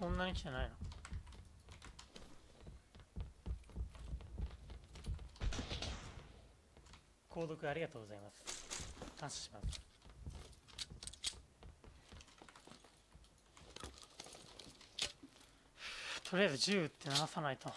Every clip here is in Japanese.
そんなに来てないの？購読ありがとうございます。感謝します。とりあえず銃って流さないと。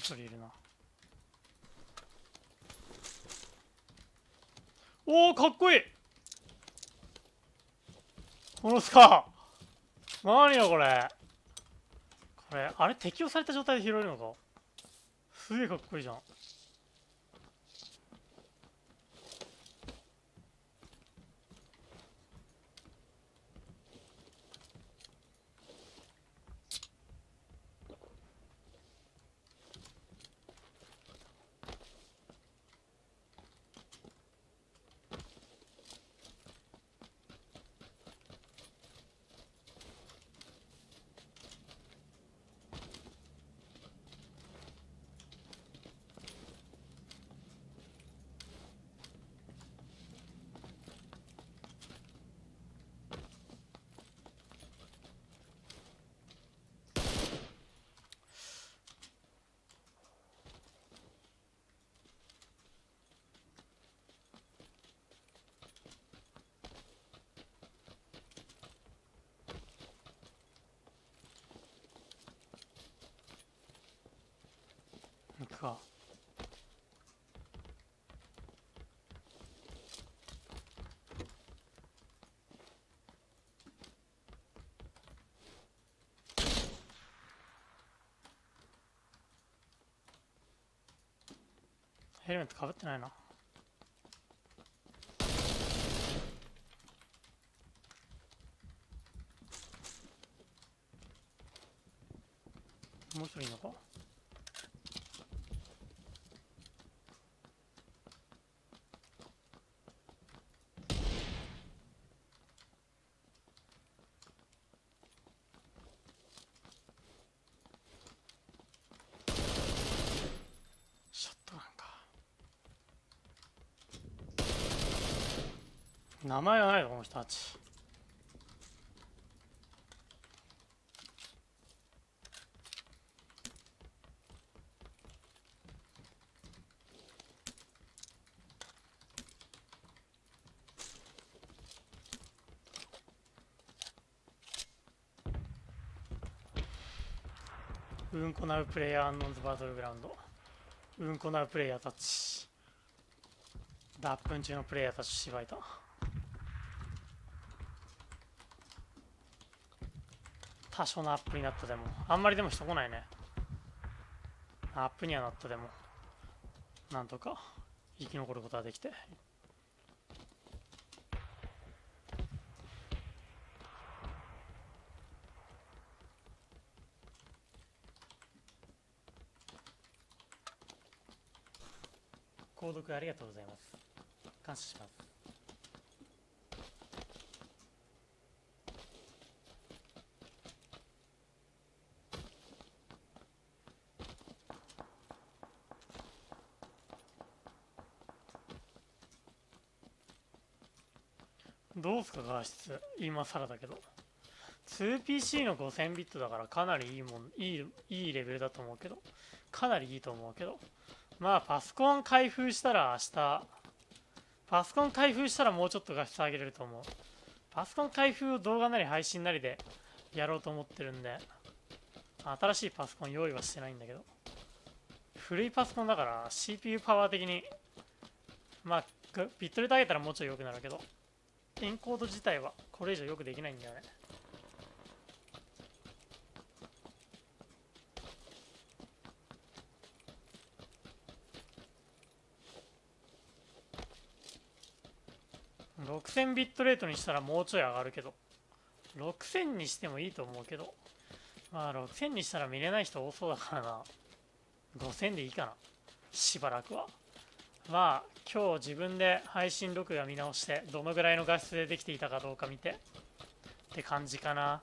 一人いるな。おおかっこいい。このスカー。何よこれ。これあれ適用された状態で拾えるのか。すげえかっこいいじゃん。か。ヘルメットかぶってないな。もう一人いるのかショットガンか名前がないのこの人たち。うんこなうプレイヤーアンノンズバトルグラウンド。うんこなうプレイヤーたち。脱粉中のプレイヤーたち芝居だ多少のアップになったでも。あんまりでも人来ないね。アップにはなったでも。なんとか生き残ることができて。購読ありがとうございます。感謝しますどうすか画質。今更だけど。2PC の5000ビットだからかなりいいもんいいいいレベルだと思うけど。かなりいいと思うけど。まあパソコン開封したら明日パソコン開封したらもうちょっと画質上げれると思う。パソコン開封を動画なり配信なりでやろうと思ってるんで。新しいパソコン用意はしてないんだけど。古いパソコンだから CPU パワー的にまあビットレート上げたらもうちょい良くなるけど。エンコード自体はこれ以上よくできないんだよね。6000ビットレートにしたらもうちょい上がるけど。6000にしてもいいと思うけど。まあ6000にしたら見れない人多そうだからな。5000でいいかな。しばらくは。まあ今日自分で配信録画見直してどのぐらいの画質でできていたかどうか見てって感じかな。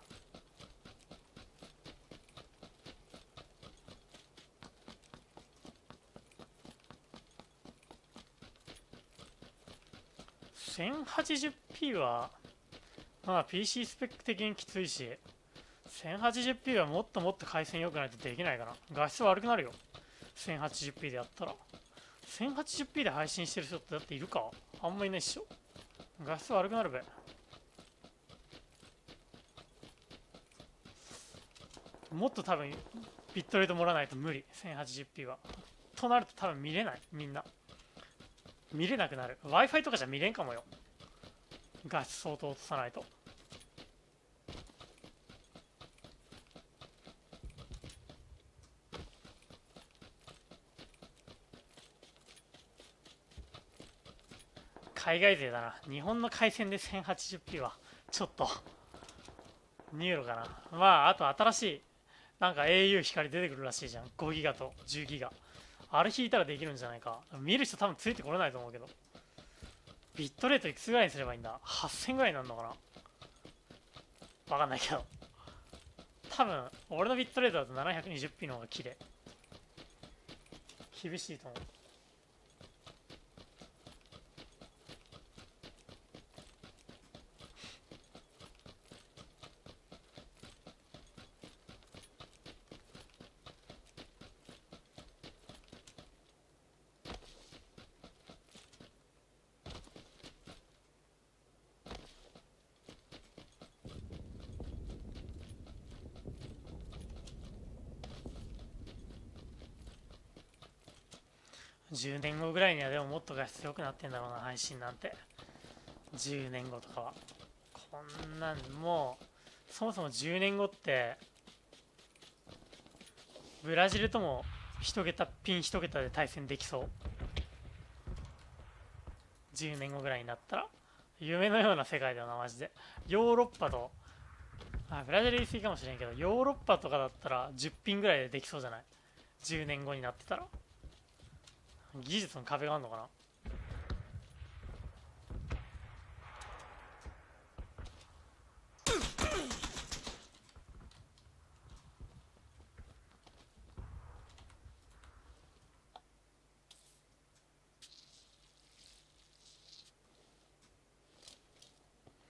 1080p はまあ PC スペック的にきついし 1080p はもっともっと回線良くないとできないかな。画質悪くなるよ。1080p でやったら。1080p で配信してる人ってだっているか？あんまいないっしょ。画質悪くなるべ。もっと多分ビットレート盛らないと無理。1080p はとなると多分見れない。みんな。見れなくなる。W i f i とかじゃ見れんかもよ。画質相当落とさないと。海外勢だな。日本の回線で 1080p はちょっと NURO かな。まああと新しいなんか au 光出てくるらしいじゃん。5ギガと10ギガ。あれ引いたらできるんじゃないか。見る人多分ついてこれないと思うけど。ビットレートいくつぐらいにすればいいんだ？8000ぐらいになるのかな？わかんないけど。多分俺のビットレートだと 720p の方が綺麗。厳しいと思う。10年後ぐらいにはでももっと画質良くなってんだろうな配信なんて。10年後とかは。こんなんもうそもそも10年後ってブラジルとも1桁ピン1桁で対戦できそう。10年後ぐらいになったら夢のような世界だよなマジで。ヨーロッパとあブラジル言い過ぎかもしれんけどヨーロッパとかだったら10ピンぐらいでできそうじゃない？10年後になってたら。技術の壁があるのかな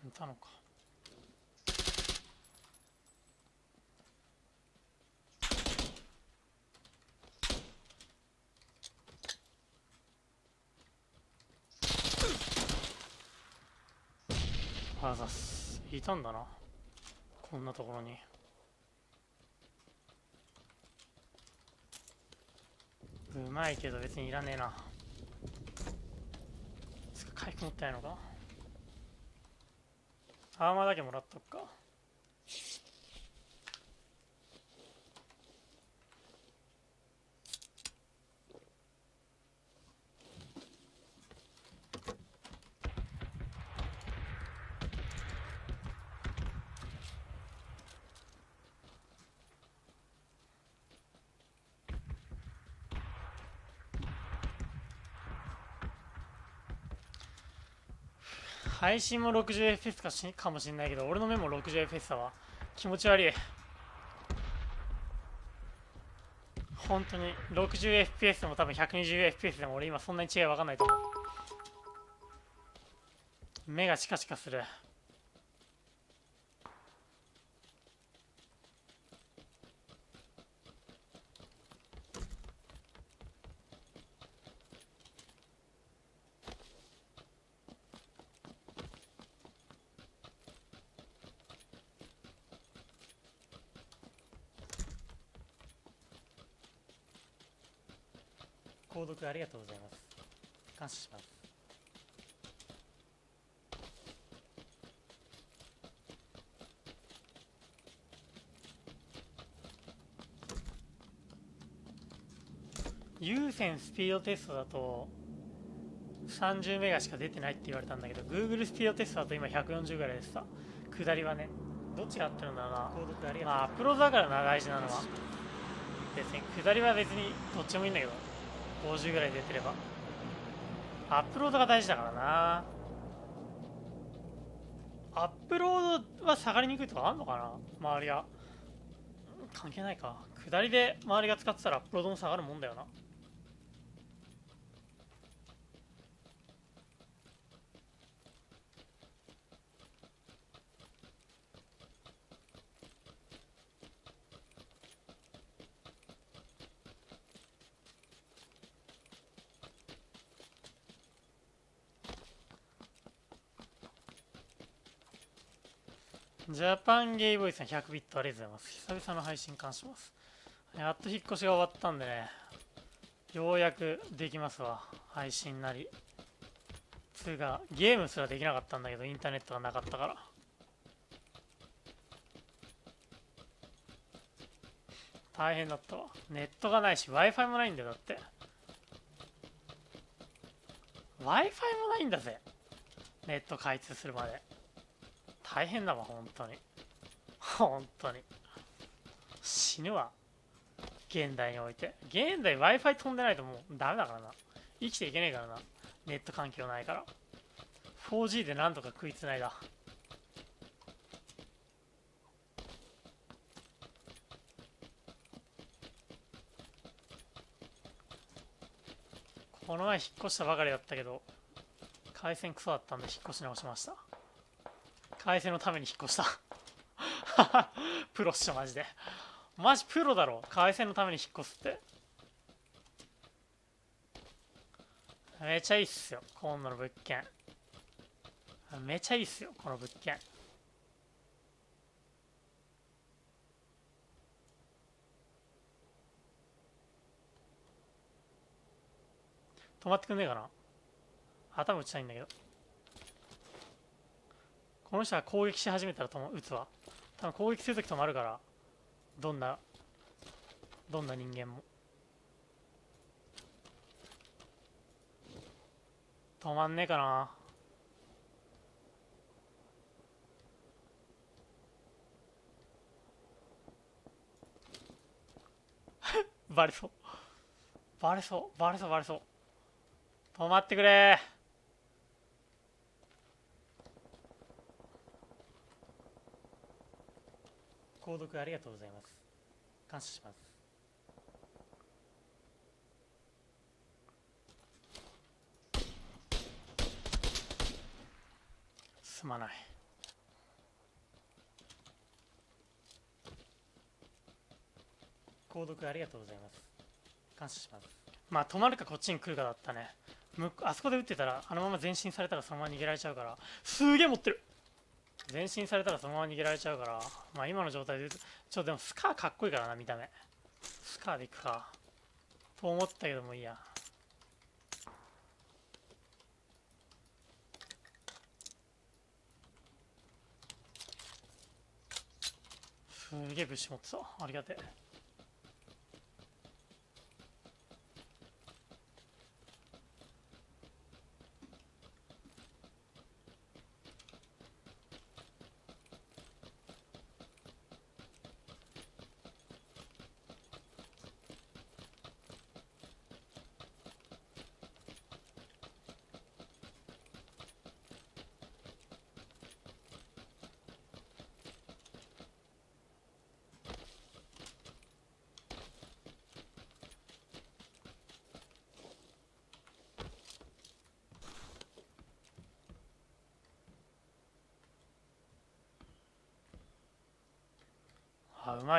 いたのかあざすいたんだな。こんなところに。うまいけど別にいらねえな。つか回復持ってないのか。アーマーだけもらっとくか。配信も 60fps かしかもしんないけど俺の目も 60fps だわ。気持ち悪い。本当に 60fps でも多分 120fps でも俺今そんなに違い分かんないと思う。目がチカチカする。購読ありがとうございます。感謝します。有線スピードテストだと130メガしか出てないって言われたんだけど Google スピードテストだと今140ぐらいでさ下りはね。どっちが合ってるんだろうな。まあアップロードだからな大事なのは別に下りは別にどっちもいいんだけど50ぐらい出てれば。アップロードが大事だからな。アップロードは下がりにくいとかあんのかな？周りが。関係ないか。下りで周りが使ってたらアップロードも下がるもんだよな。ジャパンゲイボーイさん100ビットありがとうございます。久々の配信感します。やっと引っ越しが終わったんでね、ようやくできますわ。配信なり。つうか、ゲームすらできなかったんだけど、インターネットがなかったから。大変だったわ。ネットがないし、Wi-Fi もないんだよ、だって。Wi-Fi もないんだぜ。ネット開通するまで。大変だわ本当に。本当に。死ぬわ。現代において。現代 w i f i 飛んでないともうダメだからな。生きていけねえからな。ネット環境ないから。4G でなんとか食いつないだ。この前引っ越したばかりだったけど回線クソだったんで引っ越し直しました。改正のために引っ越した。プロっしょマジで。マジプロだろ。改正のために引っ越すって？めちゃいいっすよ。今度の物件。めちゃいいっすよ。この物件。止まってくんねえかな？頭打ちたいんだけど。この人は攻撃し始めたらとも撃つわ多分攻撃するとき止まるからどんなどんな人間も。止まんねえかな。バレそう。バレそうバレそうバレそう。止まってくれ。購読ありがとうございます。感謝します。すまない。購読ありがとうございます。感謝します。まあ、止まるかこっちに来るかだったね。あそこで撃ってたら、あのまま前進されたらそのまま逃げられちゃうから、すげえ持ってる前進されたらそのまま逃げられちゃうから、まあ今の状態で言うと、ちょ、でもスカーかっこいいからな、見た目。スカーでいくか。と思ったけどもいいや。すげえ物資持ってた。ありがてえ。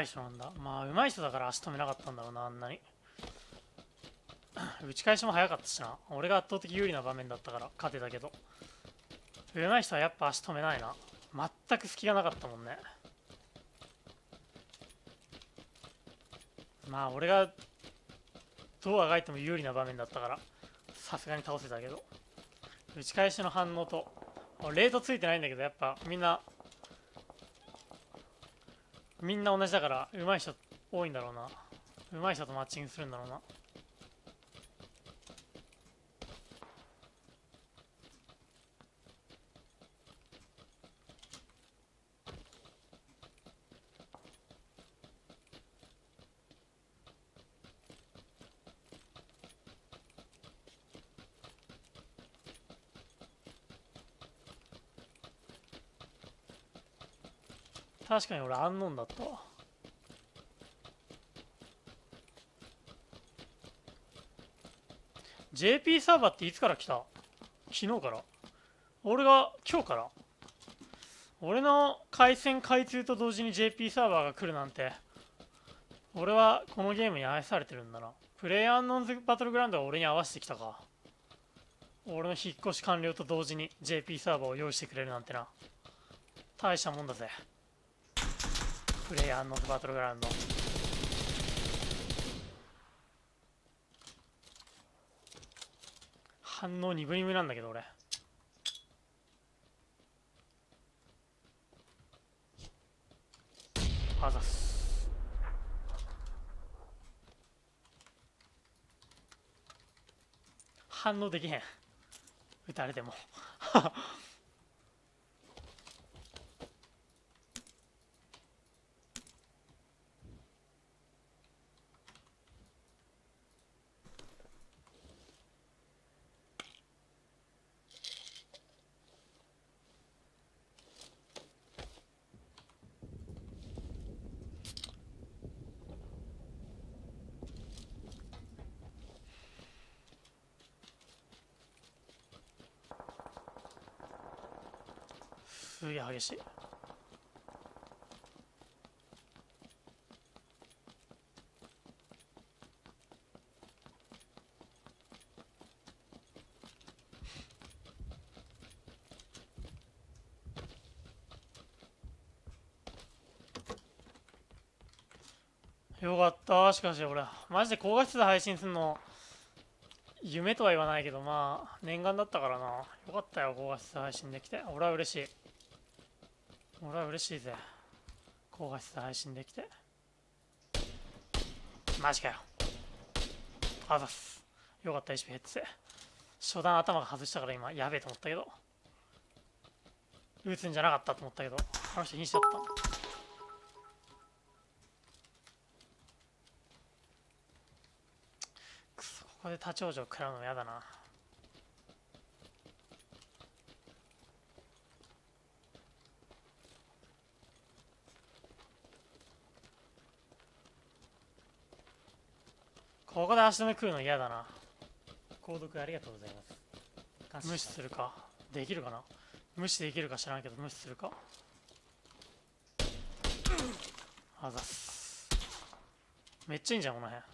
人なんだ。まあうまい人だから足止めなかったんだろうなあんなに。打ち返しも早かったしな。俺が圧倒的有利な場面だったから勝てたけど。うまい人はやっぱ足止めないな。全く隙がなかったもんね。まあ俺がどうあがいても有利な場面だったからさすがに倒せたけど。打ち返しの反応とレートついてないんだけどやっぱみんなみんな同じだから上手い人多いんだろうな。上手い人とマッチングするんだろうな。確かに俺アンノンだったわ。JP サーバーっていつから来た？昨日から。俺が今日から。俺の回線開通と同時に JP サーバーが来るなんて。俺はこのゲームに愛されてるんだな。プレイアンノンズバトルグラウンドは俺に合わせてきたか。俺の引っ越し完了と同時に JP サーバーを用意してくれるなんてな。大したもんだぜ。プレイアンノンズバトルグラウンド反応鈍り目なんだけど俺。あざす。反応できへん。撃たれても。すげえ激し。いよかった。しかし俺マジで高画質で配信するの夢とは言わないけどまあ念願だったからな。よかったよ高画質で配信できて。俺は嬉しい。俺は嬉しいぜ。高画質で配信できて。マジかよ。あざっす。よかった HP 減ってて。初段頭が外したから今やべえと思ったけど。打つんじゃなかったと思ったけど。あの人西だった。くそここで立ち往生食らうのもやだな。ここで足止め食うの嫌だな。購読ありがとうございます。無視するか。できるかな？無視できるか知らんけど無視するか？あざっす。めっちゃいいんじゃんこの辺。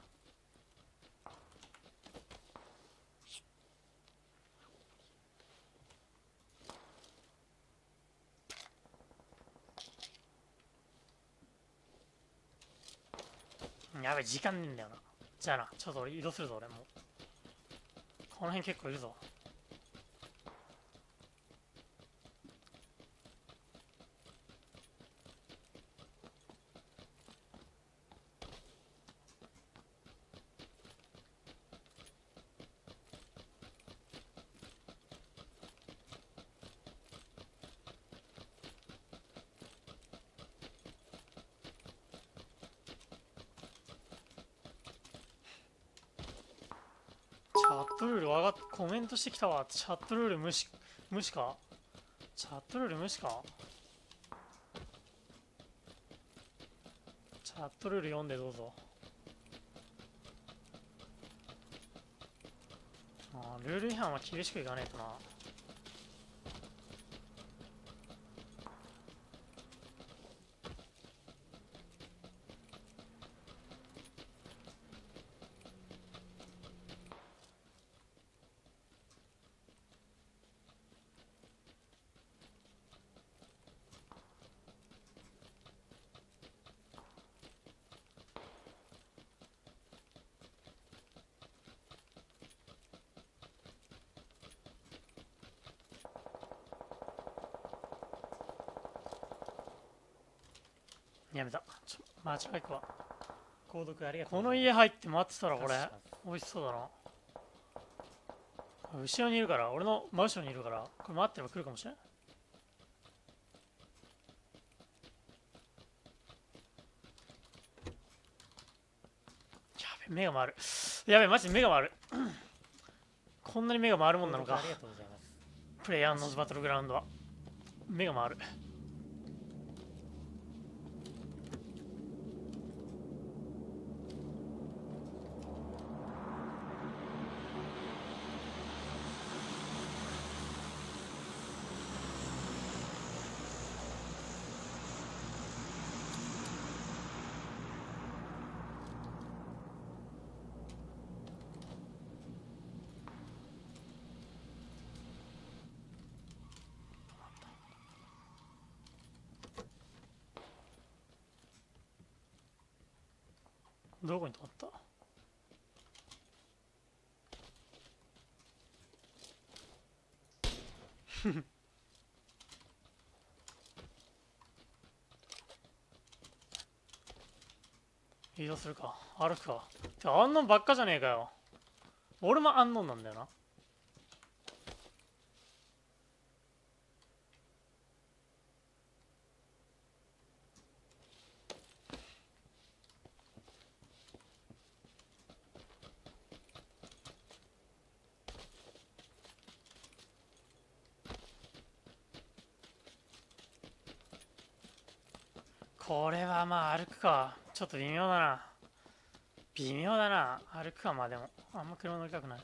やべ時間ねえんだよなじゃあなちょっと俺移動するぞ俺も。この辺結構いるぞチャットルールわがっコメントしてきたわ。チャットルール無視。無視か？チャットルール無視か？チャットルール読んでどうぞ。あールール違反は厳しくいかねえとな。やめた。ちょ間違いくわ購読ありがとう。この家入って待ってたらこれ。美味しそうだな。後ろにいるから俺の真後ろにいるからこれ待ってれば来るかもしれん。やべ目が回る。やべマジで目が回る。こんなに目が回るもんなのか。プレイヤーノーズバトルグラウンドは。目が回るどこに止まった？移動するか。歩くか。てあんのばっかじゃねえかよ。俺もあんのなんだよな。これはまあ歩くか。ちょっと微妙だな。微妙だな。歩くかまあでも。あんま車乗りたくない。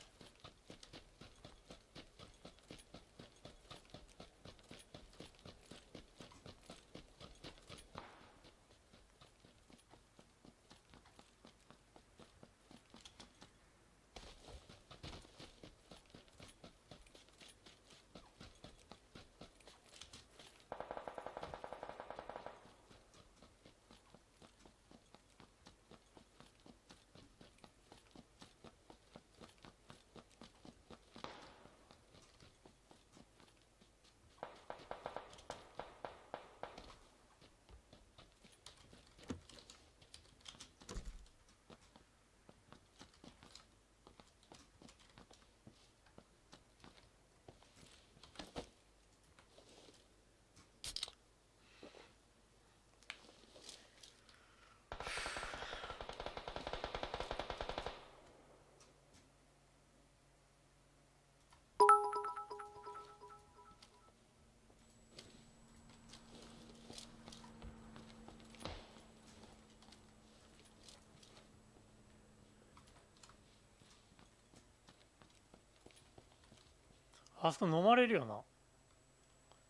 あそこ飲まれるよな。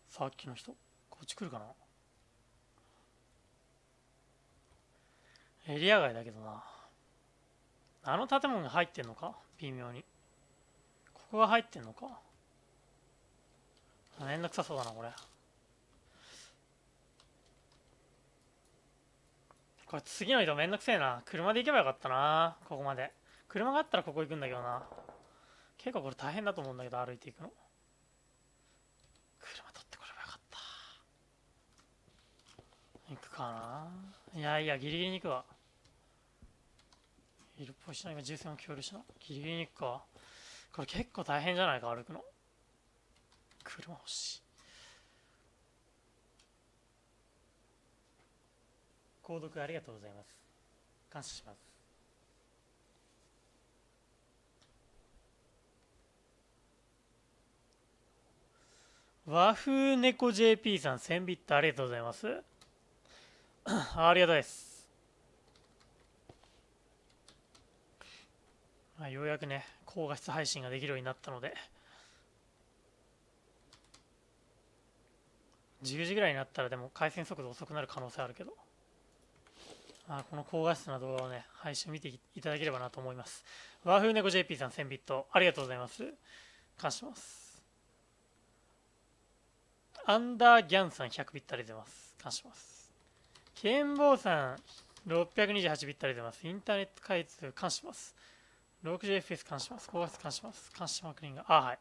さっきの人。こっち来るかな。エリア外だけどな。あの建物が入ってんのか？微妙に。ここが入ってんのか？めんどくさそうだなこれ。これ次の移動めんどくせえな。車で行けばよかったなここまで。車があったらここ行くんだけどな。結構これ大変だと思うんだけど歩いていくの。車取ってこればよかった。行くかな。いやいやギリギリに行くわ。いるっぽいしな。今重戦も聞こえるしな。ギリギリに行くか。これ結構大変じゃないか歩くの。車欲しい。購読ありがとうございます。感謝します。和風猫 JP さん1000ビットありがとうございます。ありがたいです、まあ、ようやくね高画質配信ができるようになったので10時ぐらいになったらでも回線速度遅くなる可能性あるけどあこの高画質な動画をね配信見ていただければなと思います。和風猫 JP さん1000ビットありがとうございます。感謝します。アンダーギャンさん100ビットありがとうございます。感謝します。ケンボーさん628ビットありがとうございます。インターネット開通感謝します。60fps 感謝します。高圧感謝します。感謝しまくりんが。あ、はい。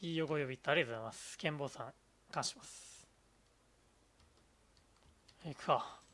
いいよご呼びットありがとうございます。ケンボーさん感謝します。行くか。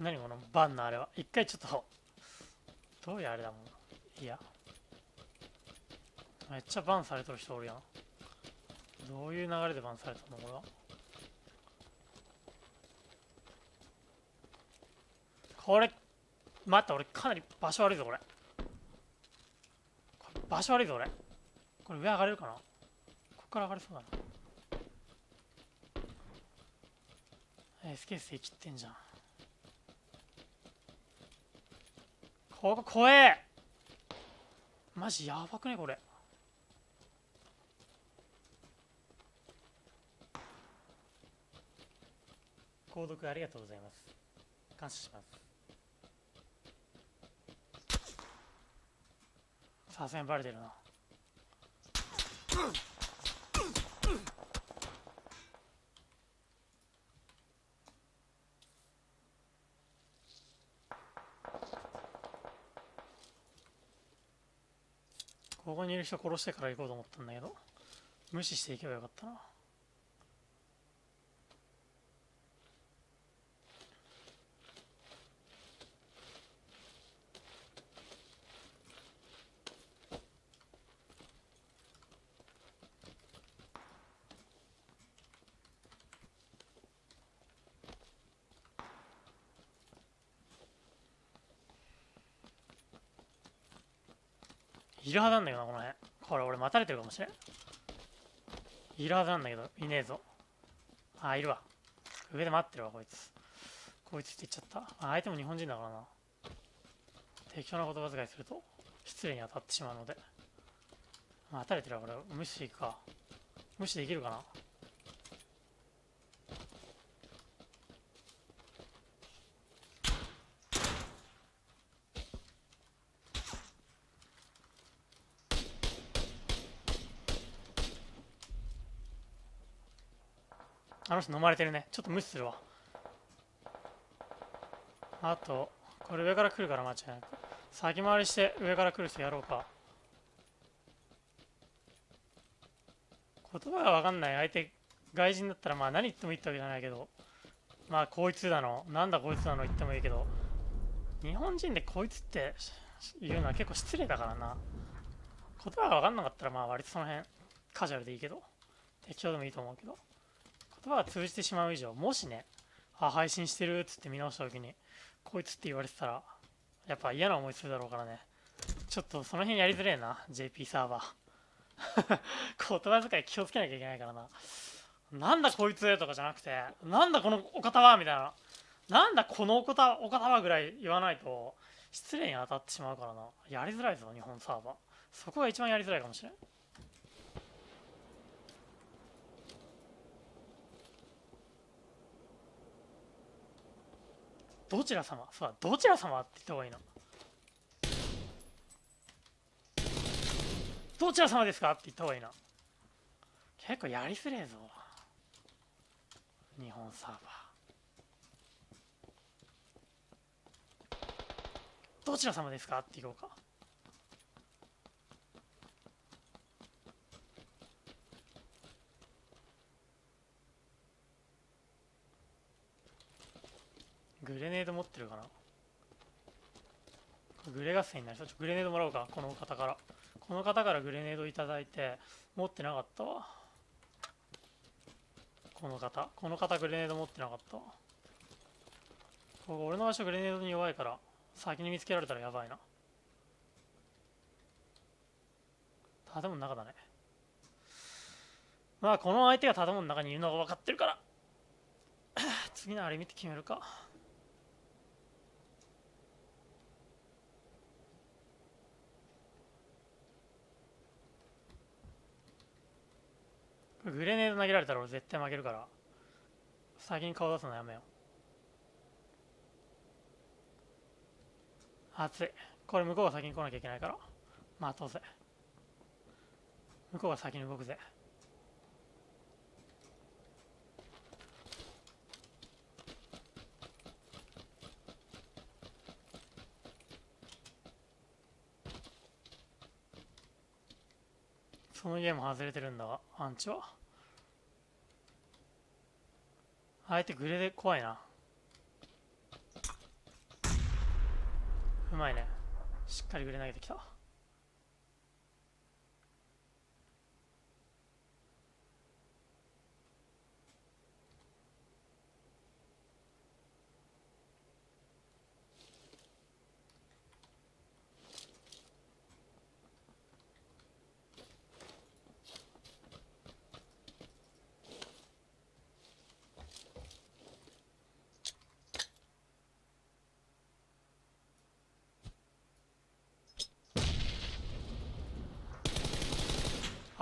何このバンのあれは。一回ちょっとどういうあれだもん。いや。めっちゃバンされとる人おるやん。どういう流れでバンされたのこれは？これ待って俺かなり場所悪いぞこれ。これ場所悪いぞ俺。これ上上がれるかな？ここから上がれそうだな。SK 切ってんじゃん。ここ怖え。マジやばくねこれ。購読ありがとうございます。感謝します。さすがにバレてるな。ここにいる人殺してから行こうと思ったんだけど無視していけばよかったな。いるはずなんだけどなこの辺これ俺待たれてるかもしれん。いるはずなんだけどいねえぞ。あいるわ。上で待ってるわこいつ。こいつって言っちゃった。あ相手も日本人だからな。適当な言葉遣いすると失礼に当たってしまうので。待たれてるわこれ。無視いか。無視できるかな。あの人飲まれてるね。ちょっと無視するわ。あとこれ上から来るから間違いなく先回りして上から来る人やろうか。言葉が分かんない。相手外人だったらまあ何言ってもいいってわけじゃないけど。まあこいつだの。なんだこいつだの言ってもいいけど。日本人でこいつって言うのは結構失礼だからな。言葉が分かんなかったらまあ割とその辺カジュアルでいいけど。適当でもいいと思うけど。言葉が通じてしまう以上もしねあ配信してるっつって見直した時にこいつって言われてたらやっぱ嫌な思いするだろうからね。ちょっとその辺やりづれえな JP サーバー。言葉遣い気をつけなきゃいけないからな。なんだこいつとかじゃなくてなんだこのお方はみたいな。なんだこのお方お方はぐらい言わないと失礼に当たってしまうからな。やりづらいぞ日本サーバー。そこが一番やりづらいかもしれん。どちら様？そうだどちら様？って言った方がいいのどちら様ですか？って言った方がいいな。結構やりすれえぞ。日本サーバー。どちら様ですか？って言おうか。グレネード持ってるかな？グレ合戦になりそう。ちょグレネードもらおうか。この方から。この方からグレネードいただいて持ってなかったわ。この方。この方グレネード持ってなかった。俺の場所グレネードに弱いから先に見つけられたらやばいな。建物の中だね。まあこの相手が建物の中にいるのが分かってるから。次のあれ見て決めるか。グレネード投げられたら俺絶対負けるから。先に顔出すのやめよう。熱い。これ向こうが先に来なきゃいけないから。待とうぜ。向こうが先に動くぜ。そのゲーム外れてるんだ。わアンチは？相手グレで怖いな。うまいね。しっかりグレ投げてきた。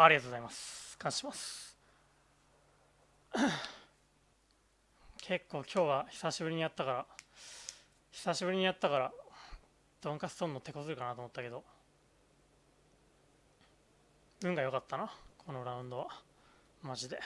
ありがとうございます。感謝します。結構今日は久しぶりにやったから久しぶりにやったからドンカストーンの手こずるかなと思ったけど運が良かったなこのラウンドは。マジで。